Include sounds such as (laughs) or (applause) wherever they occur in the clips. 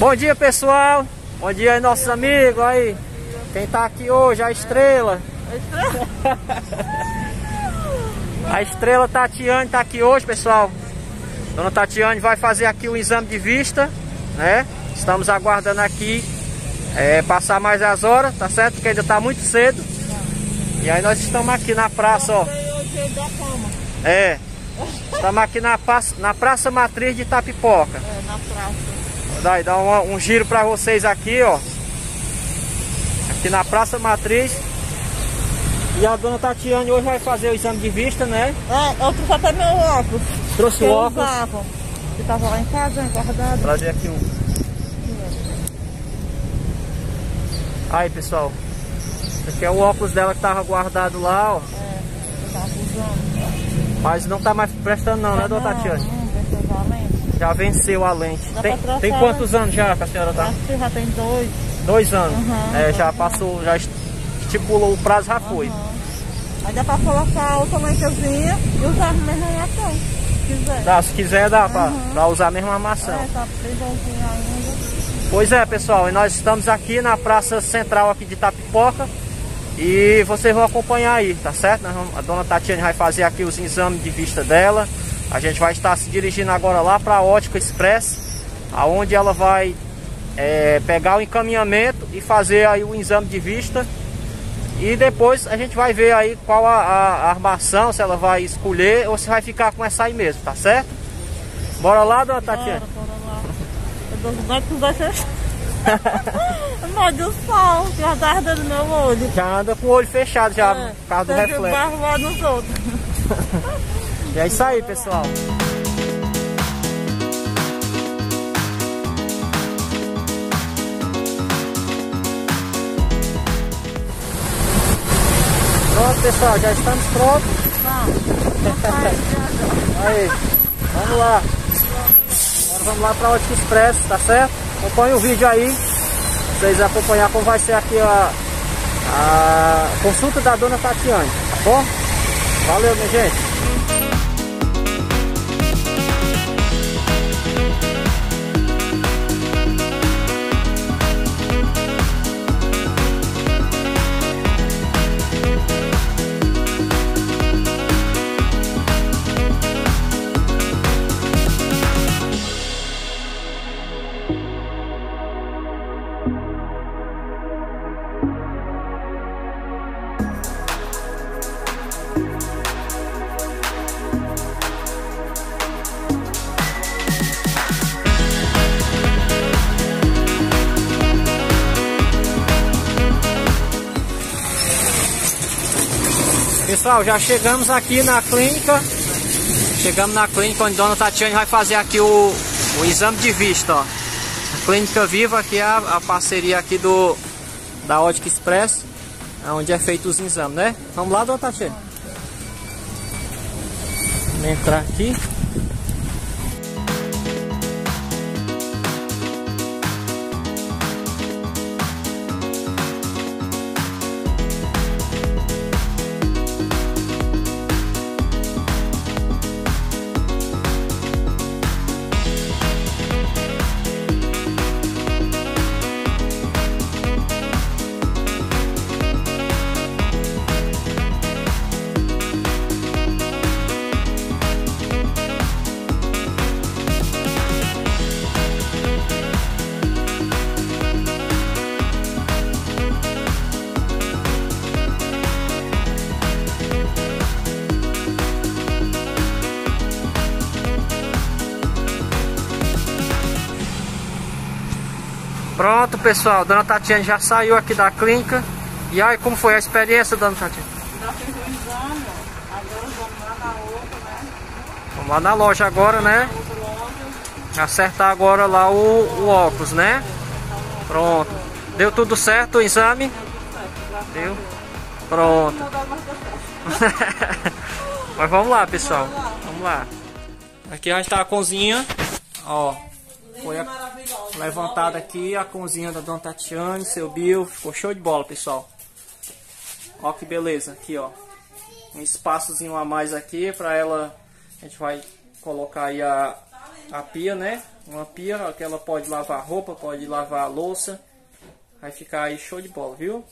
Bom dia pessoal, bom dia aí nossos amigos aí. Quem tá aqui hoje, a estrela. A estrela, (laughs) a estrela Tatiane tá aqui hoje, pessoal. Dona Tatiane vai fazer aqui o exame de vista, né? Estamos aguardando aqui é, passar mais as horas, tá certo? Porque ainda tá muito cedo. E aí nós estamos aqui na praça, ó. É. Estamos aqui na praça, na praça Matriz de Itapipoca. É, na praça. Daí dá um, um giro para vocês aqui, ó. Aqui na Praça Matriz. E a dona Tatiane hoje vai fazer o exame de vista, né? É, eu trouxe até meu óculos. Trouxe o óculos. Usava. Que tava lá em casa, guardado. Trazer aqui um. Aí, pessoal. Esse aqui é o óculos dela que tava guardado lá, ó. É, eu tava usando. Mas não tá mais prestando não, né, dona Tatiane? Não, não, não, já venceu a lente. Tem, tem quantos anos já que a senhora tá? Acho que já tem dois. Dois anos. Uhum, é, já passou, já estipulou o prazo, já foi. Uhum. Aí dá pra colocar outra lentezinha e usar a mesma armação, se quiser. Dá, se quiser dá uhum. pra, usar a mesma armação. É, tá bem bonzinho ainda. Pois é, pessoal, e nós estamos aqui na praça central aqui de Tapipoca. E vocês vão acompanhar aí, tá certo? A dona Tatiane vai fazer aqui os exames de vista dela. A gente vai estar se dirigindo agora lá para a Ótica Express, aonde ela vai é, pegar o encaminhamento e fazer aí o exame de vista. E depois a gente vai ver aí qual a, a, armação, se ela vai escolher ou se vai ficar com essa aí mesmo, tá certo? Bora lá, dona Tatiana? Bora, bora lá. Mas do sol, já tá ardendo meu olho. Já anda com o olho fechado já, é, por causa do reflexo. nos outros. (laughs) E é isso aí, pessoal. Pronto, pessoal, já estamos prontos. aí, vamos lá. Agora vamos lá para o Ótica Express, tá certo? Acompanhe o vídeo aí. Vocês acompanhar como vai ser aqui a, a consulta da dona Tatiane, tá bom? Valeu, minha gente. Pessoal, já chegamos aqui na clínica. Chegamos na clínica onde Dona Tatiane vai fazer aqui o, o exame de vista, ó. A Clínica Viva, que é a, a parceria aqui do da Ótica Express, onde é feito os exames, né? Vamos lá, Dona Tatiane. Vamos entrar aqui. Pronto, pessoal. Dona Tatiana já saiu aqui da clínica. E aí, como foi a experiência, Dona Tatiana? Já fiz o exame. Agora vamos lá na outra, né? Vamos lá na loja agora, né? Acertar agora lá o, o óculos, né? Pronto. Deu tudo certo o exame? Deu? Pronto. (laughs) Mas vamos lá, pessoal. Vamos lá. Aqui já está a cozinha. Ó. Foi a levantada aqui a cozinha da Dona Tatiane, seu Bill. Ficou show de bola, pessoal. Ó que beleza. Aqui, ó. Um espaçozinho a mais aqui para ela. A gente vai colocar aí a, a pia, né? Uma pia que ela pode lavar roupa, pode lavar louça. Vai ficar aí show de bola, viu?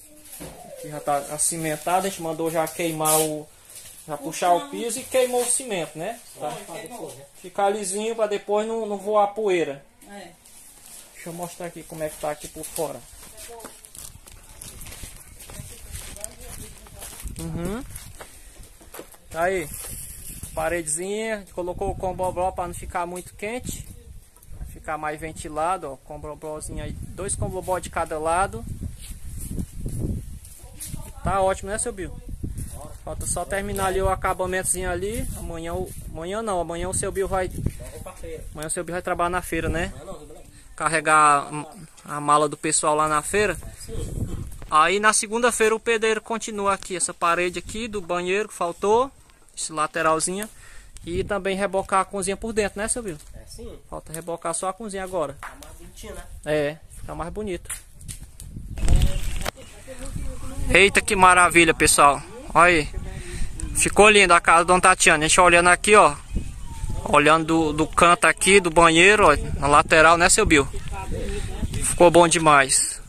Aqui já tá cimentada, a gente mandou já queimar o. Já puxar o piso e queimou o cimento, né? Pra ficar lisinho para depois não, não voar poeira. É. Deixa eu mostrar aqui como é que tá aqui por fora. Uhum. Tá aí. Paredezinha. Colocou o combobló para não ficar muito quente. Ficar mais ventilado, ó. Comboblózinho aí. Dois combobló de cada lado. Tá ótimo, né, seu Bill? Falta só terminar ali o acabamentozinho ali. Amanhã, amanhã não, amanhã o seu Bill vai. Amanhã o seu Bill vai trabalhar na feira, né? Carregar a mala do pessoal lá na feira. Aí na segunda-feira o pedreiro continua aqui, essa parede aqui do banheiro que faltou, esse lateralzinho. E também rebocar a cozinha por dentro, né, seu Bill? É sim. Falta rebocar só a cozinha agora. Tá mais bonitinho, né? É, fica mais bonito. Eita que maravilha, pessoal. Olha aí. Ficou linda a casa da Dona Tatiana. A gente olhando aqui, ó. Olhando do, do canto aqui do banheiro, ó, na lateral, né, seu Bill? Ficou bom demais.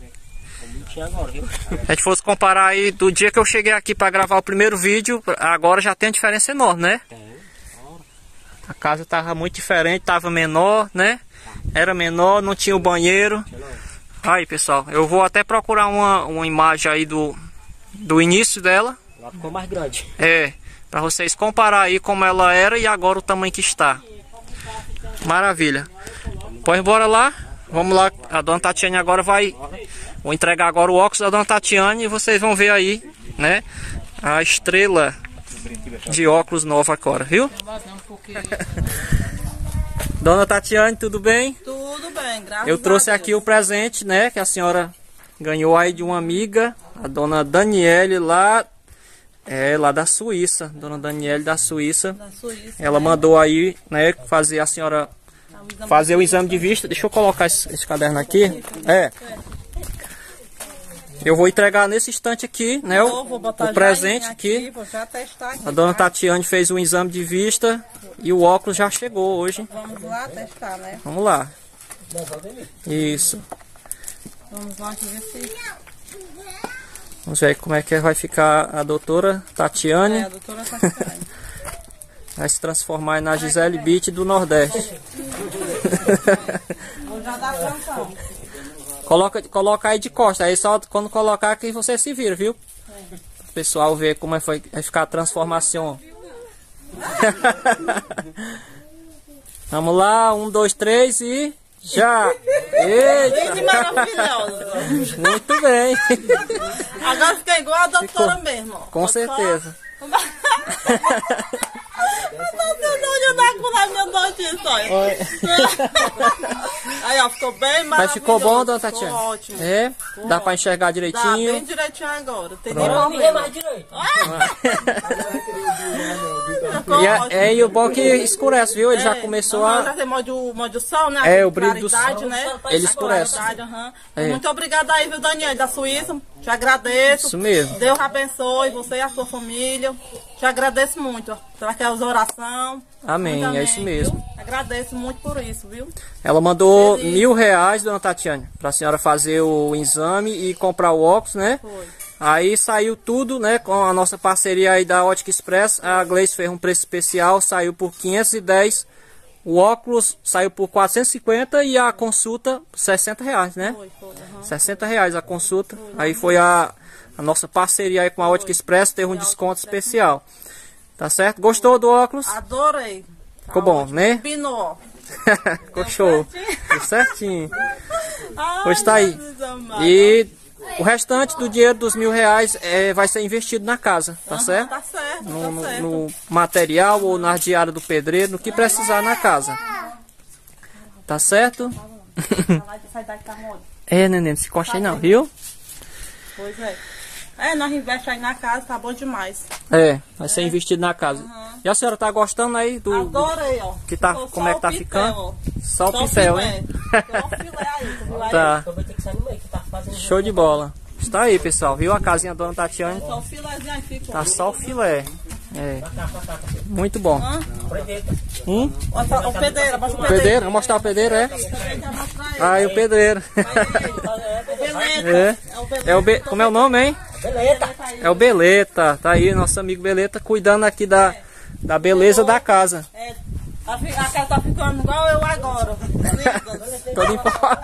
Se a gente fosse comparar aí do dia que eu cheguei aqui para gravar o primeiro vídeo, agora já tem uma diferença enorme, né? A casa tava muito diferente, tava menor, né? Era menor, não tinha o banheiro. Aí, pessoal, eu vou até procurar uma, uma imagem aí do, do início dela. Lá ficou mais grande. É, para vocês comparar aí como ela era e agora o tamanho que está. Maravilha. Pois bora lá. Vamos lá. A dona Tatiane agora vai. Vou entregar agora o óculos da dona Tatiane e vocês vão ver aí, né? A estrela de óculos nova agora, viu? (laughs) Dona Tatiane, tudo bem? Tudo bem, graças Eu trouxe aqui o presente, né? Que a senhora ganhou aí de uma amiga, a dona Daniele, lá, é, lá da Suíça. Dona Daniele da Suíça. Da Suíça. Ela mandou aí, né, fazer a senhora o fazer o exame de vista. Deixa eu colocar esse, esse caderno aqui. É. Eu vou entregar nesse instante aqui, né, o, o presente aqui. A dona tá? Tatiane fez o exame de vista e o óculos já chegou hoje. Vamos lá testar, né? Vamos lá. Isso. Vamos lá aqui ver se. Vamos ver como é que vai ficar a doutora É, Tatiane. a doutora ficando. (laughs) Vai se transformar na Gisele Beat do Nordeste. Coloca, coloca aí de costa. Aí só quando colocar que você se vira, viu? O pessoal ver como é que foi, vai ficar a transformação. (laughs) (laughs) Vamos lá, um, dois, três e já! Eita, Que maravilhosa. muito bem, Agora fica igual a doutora Ficou. mesmo. com certeza. (laughs) Eu tô tentando dar com a minha notícia, olha. Aí, ó, ficou bem maravilhoso. Mas ficou bom, dona Ficou Tatiana? ótimo. É, dá pra enxergar Dá direitinho. bem direitinho agora. Tem nem problema. mais direito. Ficou E, é, ótimo. é, e o bom é que escurece, viu? Ele já É, começou aham, a. Já tem mod, mod do sol, né? É, A o brilho do sol, né? ele A escurece. aham. É. Muito obrigada aí, viu, Daniel, da Suíça. Te agradeço. Isso mesmo. Deus abençoe você e a sua família. Te agradeço muito ó, por aquelas orações. Amém, é isso mesmo. viu? Agradeço muito por isso, viu? Ela mandou Feliz. mil reais, dona Tatiane, pra senhora fazer o exame e comprar o óculos, né? Foi. Aí saiu tudo, né? Com a nossa parceria aí da Ótica Express. A Gleice fez um preço especial, saiu por 510. O óculos saiu por 450 e a consulta 60 reais, né? Foi, foi. aham. 60 reais a consulta. Aí foi a, a nossa parceria aí com a Ótica Express, teve um desconto especial. Tá certo? Gostou do óculos? Adorei. Ficou bom, né? Combinou. (laughs) Ficou show. (laughs) Deu certinho. Ai, Pois tá aí. E o restante do dinheiro dos mil reais é, vai ser investido na casa, tá Aham, certo? Tá certo, No, tá no- certo. no material ou na diária do pedreiro, no que precisar na casa. Tá certo? Tá. (laughs) É, neném, não se encosta aí não, viu? Pois é. É, nós investe aí na casa, tá bom demais. É, vai ser investido na casa. E a senhora tá gostando aí do. do- Adorei, ó. que tá- Ficou como é que tá ficando? Só o pincel, hein? Só o filé aí, (laughs) tu viu aí? Tá, vou ter que sair no meio, que tá fazendo... show de bola. Está aí, pessoal, viu? A casinha da dona Tatiane Só o filézinho aí ficou. tá só o filé. É. Muito bom. Hum? Mostra o pedreiro, mostra o O pedreiro. vamos mostrar o pedreiro, é? E o pedreiro. Beleta. (laughs) É. É o Beleta. É Be... Como é o nome, hein? Beleza. É o Beleta. Tá aí, nosso amigo Beleta, cuidando aqui da, da beleza da casa. É, a, fi- a casa tá ficando igual eu agora. Todo, impor-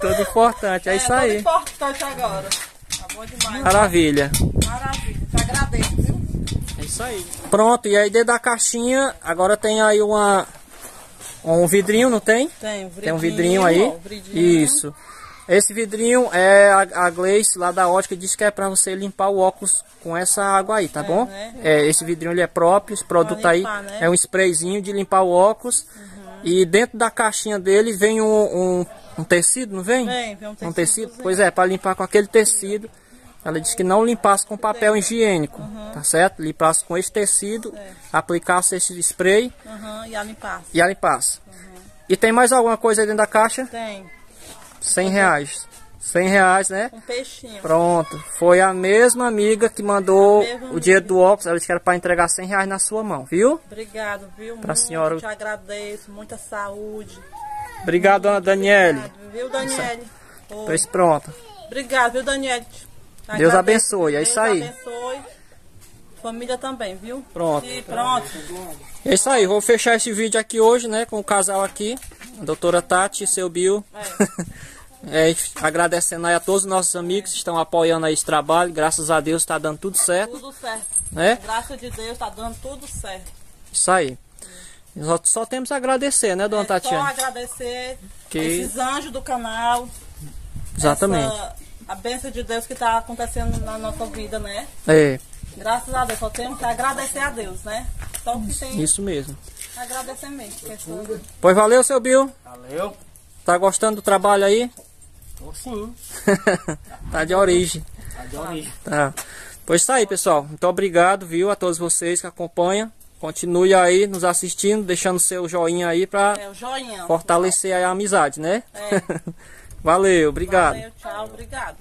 Todo importante, é isso Tudo aí. importante agora. Tá bom demais. Maravilha. Maravilha. Te agradeço, viu? É isso aí. Pronto, e aí dentro da caixinha, agora tem aí uma um vidrinho, não tem? Tem, Tem um vidrinho aí. ó, vidrinho. Isso. Esse vidrinho é a, a Gleice lá da ótica diz que é pra você limpar o óculos com essa água aí, tá bom? né? É, esse vidrinho ele é próprio, esse produto Pra aí limpar, né? Uhum. é um sprayzinho de limpar o óculos. E dentro da caixinha dele vem um, um, um tecido, não vem? Vem, vem um Um tecido? Pois é, para limpar com aquele tecido. Ela disse que não limpasse com papel higiênico, Uhum. tá certo? Limpasse com esse tecido, É. aplicasse esse spray Aham, e a limpar. e a limpasse. E tem mais alguma coisa aí dentro da caixa? Tem. 100 reais. 100 reais, né? Um peixinho. Pronto. Foi a mesma amiga que mandou o dinheiro do óculos. Ela disse que era para entregar 100 reais na sua mão, viu? Obrigado, viu? Pra Muito senhora- Te agradeço. Muita saúde. Obrigado, dona Daniele. Obrigado, viu, Daniele? Oi. Pois pronto. Obrigado, viu, Daniele? Te Deus agradeço. abençoe, é isso aí. Deus abençoe. Família também, viu? Pronto. E pronto. É isso aí. Vou fechar esse vídeo aqui hoje, né? Com o casal aqui. A doutora Tati e seu Bill. É, (laughs) agradecendo aí a todos os nossos amigos que estão apoiando aí esse trabalho. Graças a Deus está dando tudo certo, Tudo certo. né? Graças de Deus, tá dando tudo certo. Isso aí. Só, só temos a agradecer, né, dona É só Tatiana? agradecer Que- esses anjos do canal. Exatamente. essa- a bênção de Deus que tá acontecendo na nossa vida, né? É, Graças a Deus, só temos que agradecer a Deus, né? Só que tem isso mesmo. agradecer mesmo. é só- Pois valeu, seu Bill. Valeu. Tá gostando do trabalho aí? Tô sim. (laughs) tá de origem. Tá de origem. Tá. Pois tá aí, pessoal. Muito obrigado, viu, a todos vocês que acompanham. Continue aí nos assistindo, deixando seu joinha aí pra É joinha. fortalecer a amizade, né? É. (laughs) Valeu, obrigado. Valeu, tchau, obrigado.